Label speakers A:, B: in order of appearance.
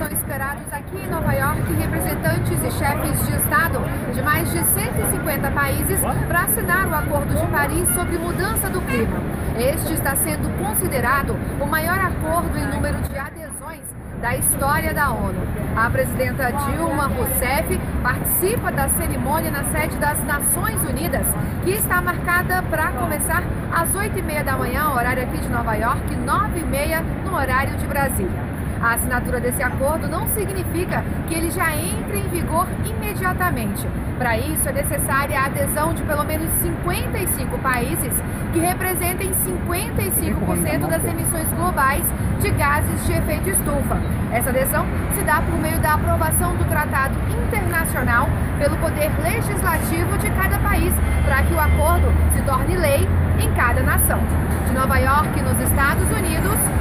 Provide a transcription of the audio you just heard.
A: são esperados aqui em Nova York representantes e chefes de Estado de mais de 150 países para assinar o Acordo de Paris sobre mudança do clima. Este está sendo considerado o maior acordo em número de adesões da história da ONU. A presidenta Dilma Rousseff participa da cerimônia na sede das Nações Unidas, que está marcada para começar às 8h30 da manhã, horário aqui de Nova York, 9h30 no horário de Brasília. A assinatura desse acordo não significa que ele já entre em vigor imediatamente. Para isso, é necessária a adesão de pelo menos 55 países que representem 55% das emissões globais de gases de efeito estufa. Essa adesão se dá por meio da aprovação do Tratado Internacional pelo Poder Legislativo de cada país, para que o acordo se torne lei em cada nação. De Nova York, nos Estados Unidos.